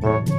Bye.